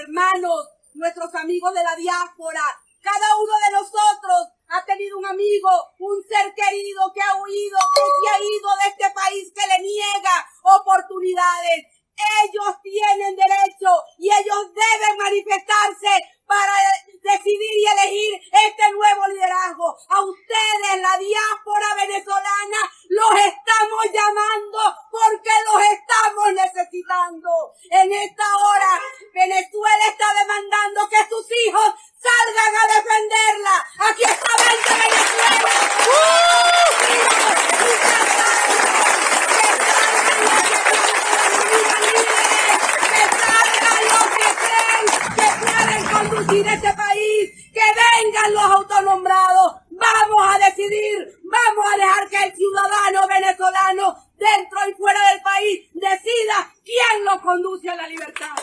hermanos, nuestros amigos de la diáspora, cada uno de nosotros ha tenido un amigo, un ser querido que ha huido, que ha ido de este país, que le niega oportunidades. Ellos tienen derecho y ellos deben manifestarse para decidir y elegir este nuevo liderazgo. A ustedes, la diáspora venezolana, los estamos llamando En esta hora, Venezuela está demandando que sus hijos salgan a defenderla. Aquí está Vente Venezuela. conducir este país, que vengan los autonombrados, vamos a decidir, vamos a dejar que el ciudadano venezolano dentro y fuera del país conduce a la libertad.